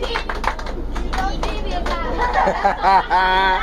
你你别打